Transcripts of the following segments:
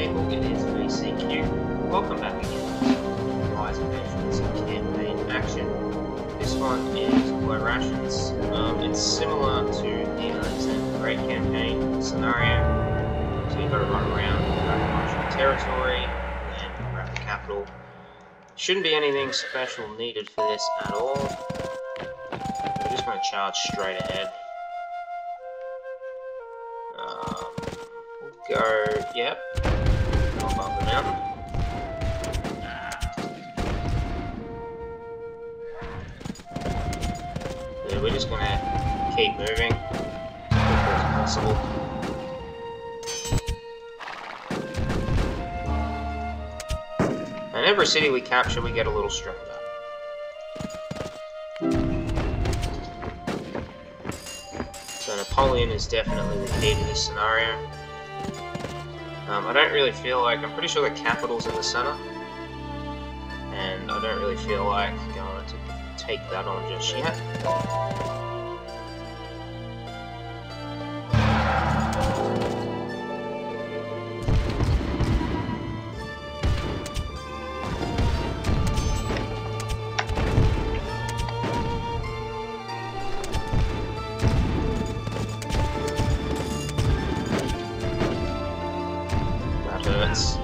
people, it is VCQ. Welcome back again. Rise Adventures campaign action. This one is Low Rations. Um, it's similar to the Alexander Great campaign scenario. So you've got to run around, march territory, and grab the capital. Shouldn't be anything special needed for this at all. We're just going to charge straight ahead. Um, go, yep, mountain. Yeah, we're just to keep moving as as possible. And every city we capture, we get a little stronger. So Napoleon is definitely the key to this scenario. Um, I don't really feel like, I'm pretty sure the capital's in the center. And I don't really feel like going to take that on just yet. Hurts.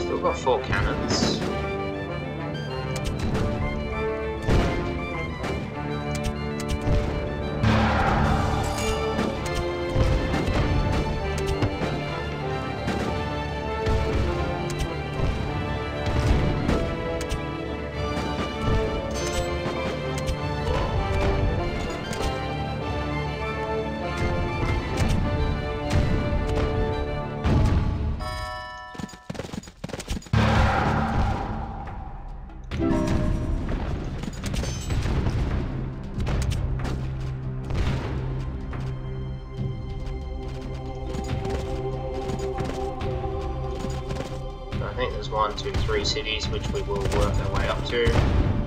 Still got four cannons. Think there's one, two, three cities which we will work our way up to.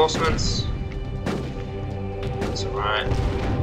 Reinforcements. That's alright.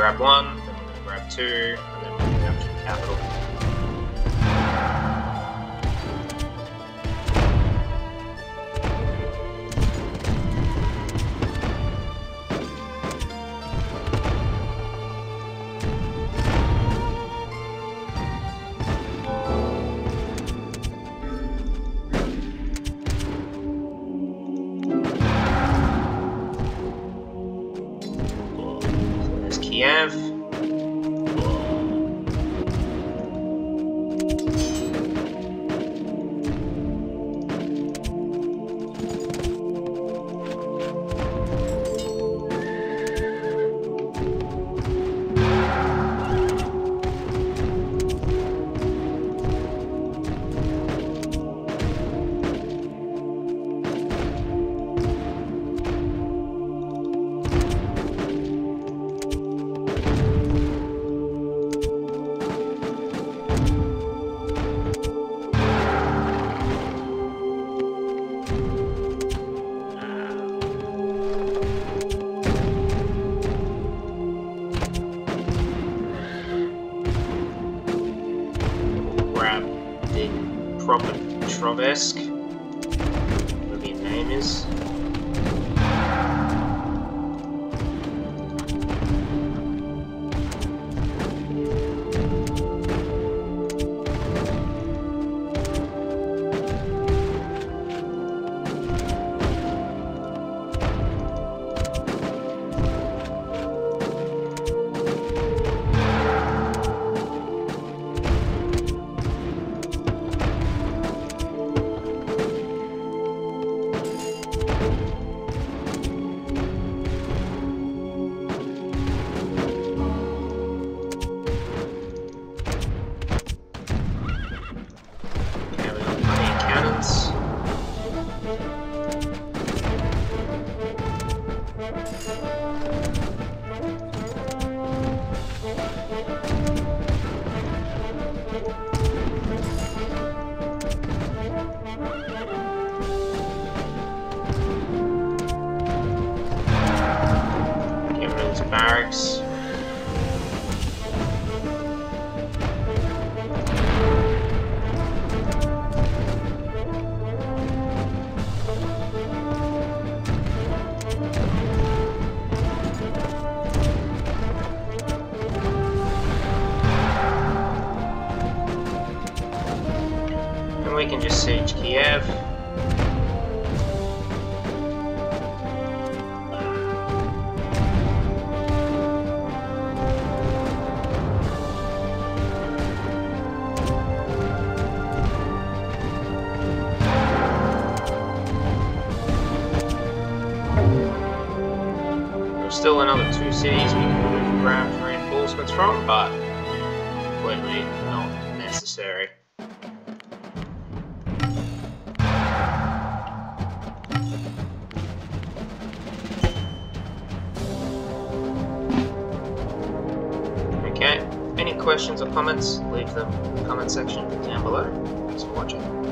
Grab one, then we're gonna grab two, and then we're gonna capture the capital. Trovsk, whatever your name is. Barracks. And we can just siege Kiev. Still another two cities we could have grabbed reinforcements from, but completely not necessary. Okay, any questions or comments, leave them in the comment section down below. Thanks for watching.